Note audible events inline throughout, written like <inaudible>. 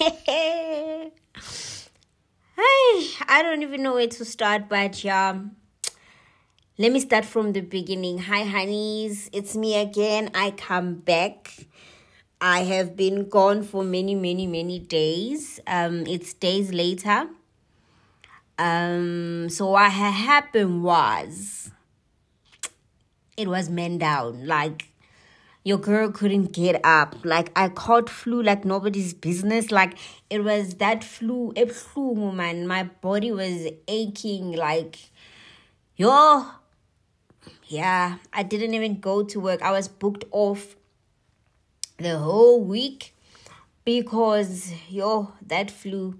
<laughs> hey, I don't even know where to start, but yeah. Let me start from the beginning. Hi, honeys. It's me again. I come back. I have been gone for many, many, many days. Um, it's days later. Um, so what happened was it was men down. Like your girl couldn't get up. Like I caught flu like nobody's business. Like it was that flu, a flu man. My body was aching like yo. Yeah, I didn't even go to work. I was booked off the whole week because yo, that flu.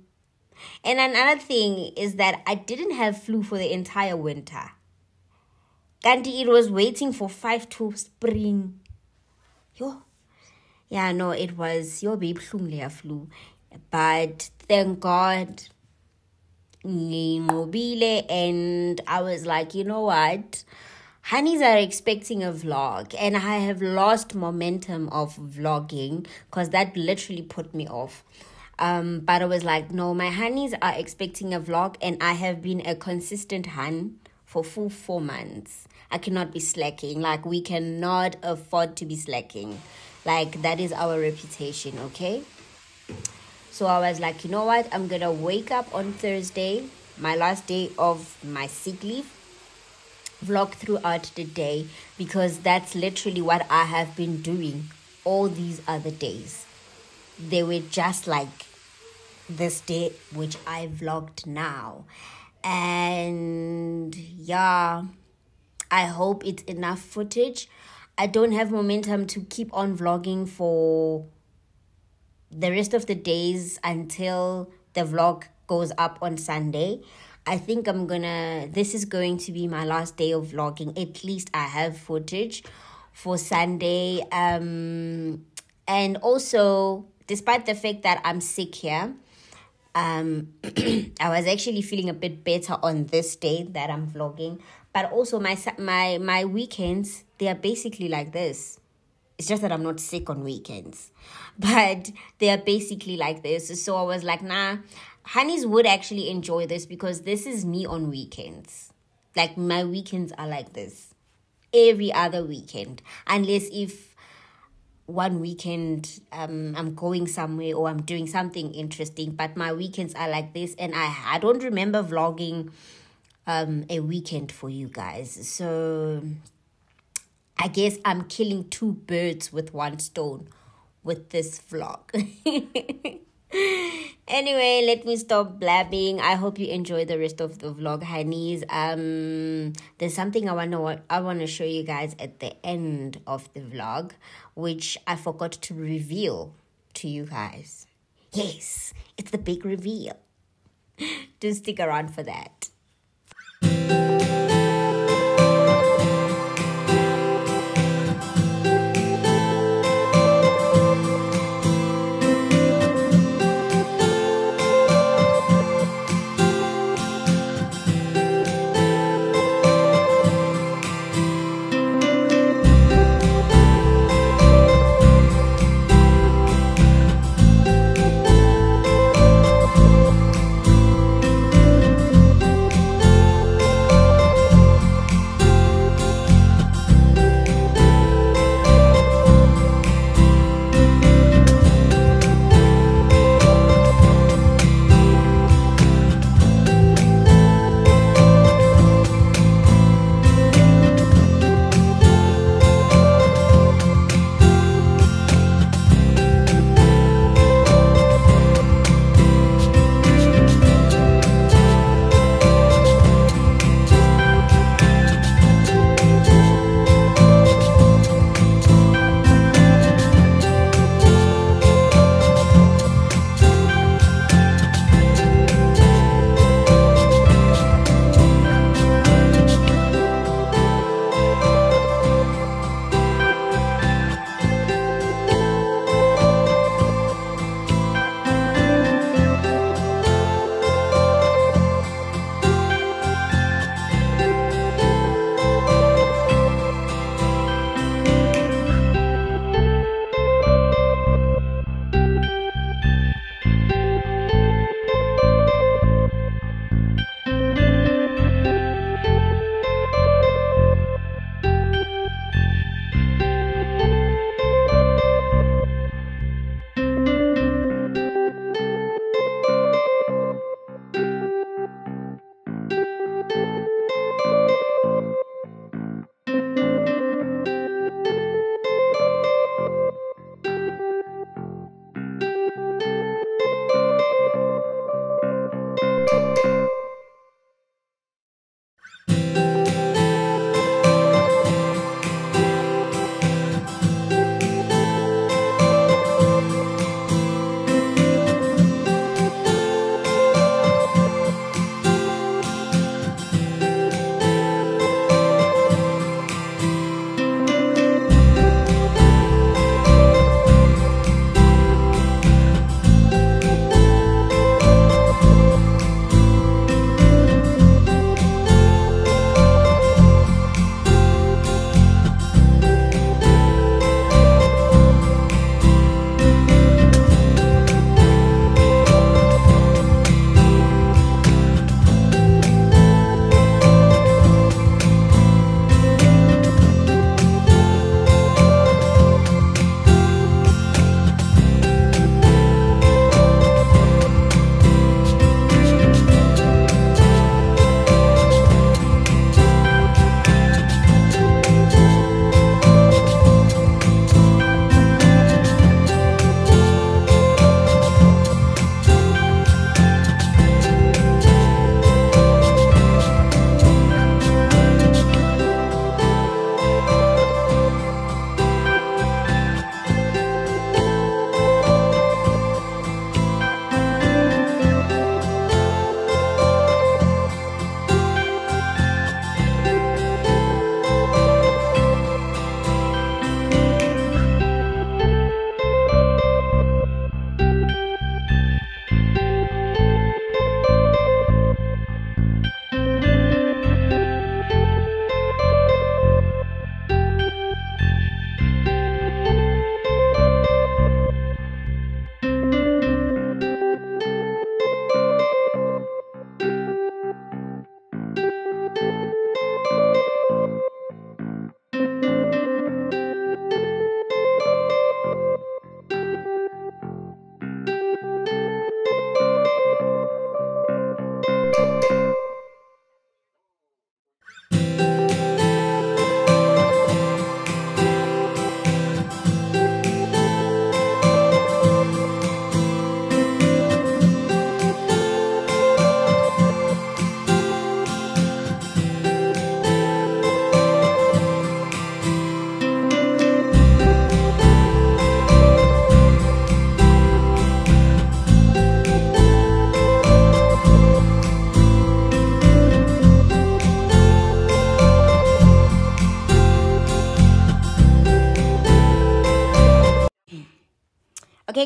And another thing is that I didn't have flu for the entire winter. Kanti it was waiting for five to spring yo. Yeah no it was your baby flu. But thank god and i was like you know what? Honeys are expecting a vlog and i have lost momentum of vlogging because that literally put me off. Um, but I was like, no, my honeys are expecting a vlog, and I have been a consistent hun for full four months. I cannot be slacking. Like, we cannot afford to be slacking. Like, that is our reputation, okay? So I was like, you know what? I'm gonna wake up on Thursday, my last day of my sick leave, vlog throughout the day because that's literally what I have been doing all these other days. They were just like this day, which I vlogged now. And yeah I hope it's enough footage. I don't have momentum to keep on vlogging for the rest of the days until the vlog goes up on Sunday. I think I'm gonna, this is going to be my last day of vlogging. At least I have footage for Sunday. Um, and also, despite the fact that I'm sick here, um, <clears throat> I was actually feeling a bit better on this day that I'm vlogging. But also my my my weekends they are basically like this. It's just that i'm not sick on weekends. <laughs> But they are basically like this. So i was like nah honeys would actually enjoy this because this is me on weekends. Like my weekends are like this. Every other weekend. Unless if one weekend um I'm going somewhere or I'm doing something interesting but my weekends are like this and I I don't remember vlogging um, a weekend for you guys. So I guess I'm killing two birds with one stone with this vlog. <laughs> <laughs> anyway, let me stop blabbing. I hope you enjoy the rest of the vlog, honeys. Um, there's something I wanna I wanna show you guys at the end of the vlog, which I forgot to reveal to you guys. Yes, it's the big reveal. <laughs> Do stick around for that.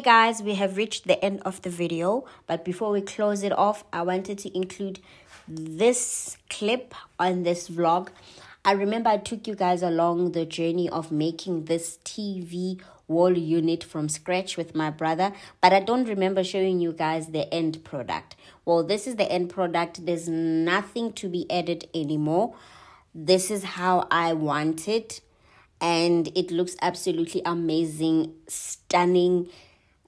Guys, we have reached the end of the video. But before we close it off, I wanted to include this clip on this vlog. I remember I took you guys along the journey of making this TV wall unit from scratch with my brother, but I don't remember showing you guys the end product. Well, this is the end product. There's nothing to be added anymore. This is how I want it, and it looks absolutely amazing, stunning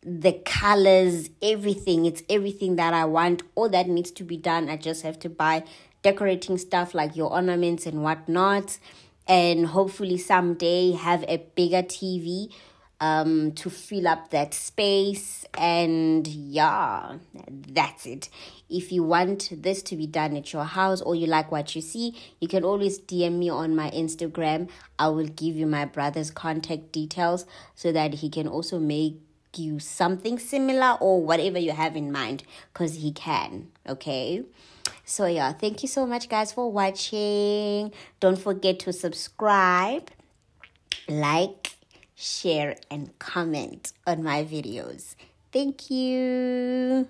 the colors, everything. It's everything that I want. All that needs to be done. I just have to buy decorating stuff like your ornaments and whatnot. And hopefully someday have a bigger TV um to fill up that space and yeah that's it if you want this to be done at your house or you like what you see you can always dm me on my instagram i will give you my brother's contact details so that he can also make you something similar or whatever you have in mind because he can okay? So yeah thank you so much guys for watching. Don't forget to subscribe like share and comment on my videos. Thank you